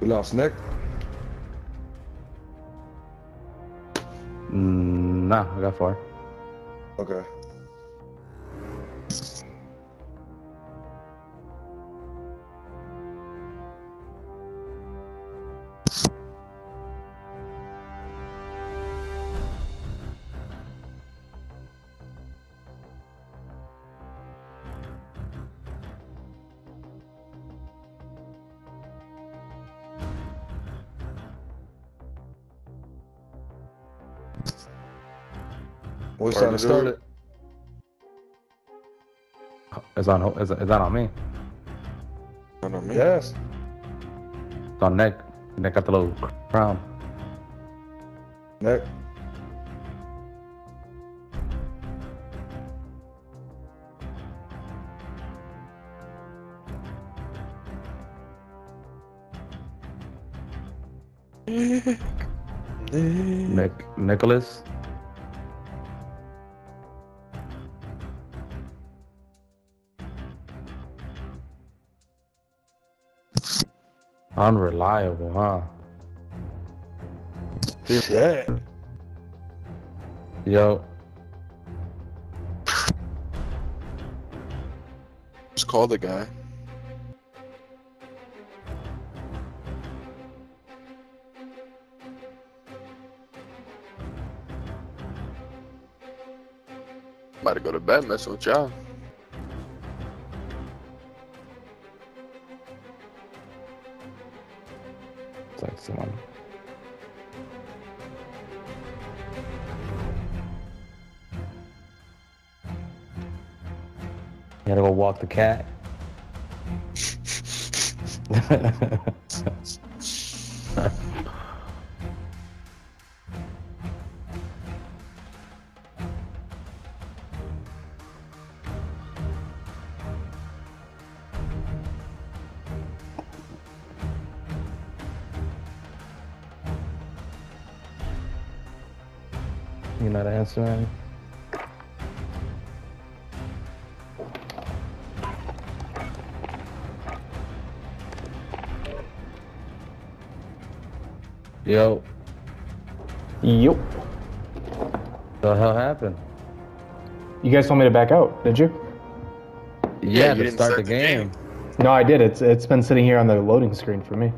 We lost Nick. Mm, nah, I got far. Okay. What's time to start it? It's on. Is, is that on me? Not on me. Yes. It's on Nick. Nick got the little crown. Nick. Nick Nicholas. Unreliable, huh? Shit. Yo, Just call the guy. About to go to bed messing with y'all. like someone. You gotta go walk the cat. You're not answering. Yo, Yup. What the hell happened? You guys told me to back out, did you? Yeah, you to didn't start, start the the game. game. No, I did. It's it's been sitting here on the loading screen for me.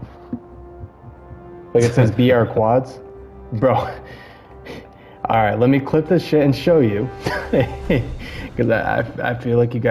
Like it says BR quads. Bro. All right, let me clip this shit and show you. I I I feel like you guys